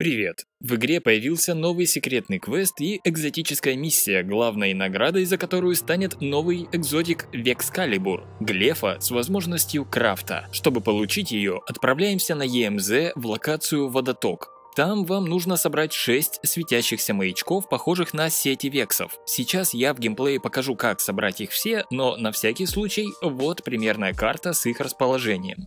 Привет! В игре появился новый секретный квест и экзотическая миссия, главной наградой за которую станет новый экзотик Векскалибур – Глефа с возможностью крафта. Чтобы получить ее, отправляемся на ЕМЗ в локацию Водоток. Там вам нужно собрать 6 светящихся маячков, похожих на сети вексов. Сейчас я в геймплее покажу, как собрать их все, но на всякий случай вот примерная карта с их расположением.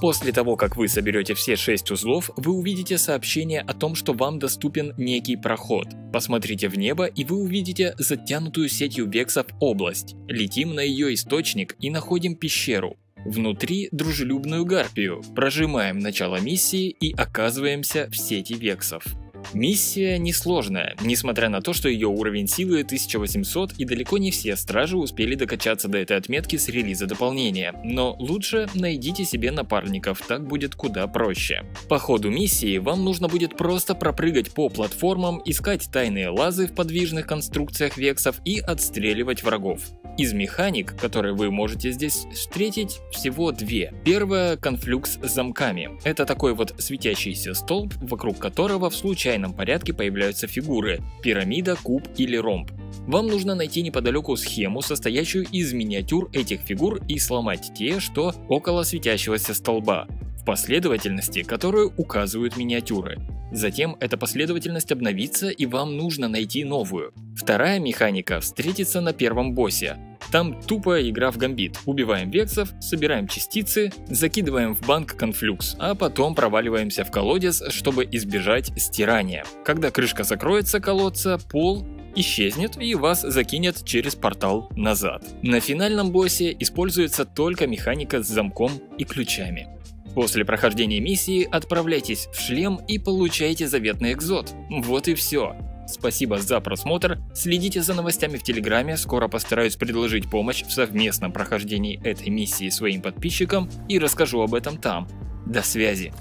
После того, как вы соберете все 6 узлов, вы увидите сообщение о том, что вам доступен некий проход. Посмотрите в небо и вы увидите затянутую сетью вексов область. Летим на ее источник и находим пещеру. Внутри дружелюбную гарпию, прожимаем начало миссии и оказываемся в сети вексов. Миссия несложная, несмотря на то, что ее уровень силы 1800 и далеко не все стражи успели докачаться до этой отметки с релиза дополнения, но лучше найдите себе напарников, так будет куда проще. По ходу миссии вам нужно будет просто пропрыгать по платформам, искать тайные лазы в подвижных конструкциях вексов и отстреливать врагов. Из механик, которые вы можете здесь встретить, всего две. Первая – конфлюкс с замками. Это такой вот светящийся столб, вокруг которого в случайном порядке появляются фигуры – пирамида, куб или ромб. Вам нужно найти неподалеку схему, состоящую из миниатюр этих фигур и сломать те, что около светящегося столба в последовательности, которую указывают миниатюры. Затем эта последовательность обновится и вам нужно найти новую. Вторая механика встретится на первом боссе. Там тупая игра в гамбит. Убиваем вексов, собираем частицы, закидываем в банк конфлюкс, а потом проваливаемся в колодец, чтобы избежать стирания. Когда крышка закроется колодца, пол исчезнет и вас закинет через портал назад. На финальном боссе используется только механика с замком и ключами. После прохождения миссии отправляйтесь в шлем и получайте заветный экзот. Вот и все. Спасибо за просмотр, следите за новостями в Телеграме, скоро постараюсь предложить помощь в совместном прохождении этой миссии своим подписчикам и расскажу об этом там. До связи!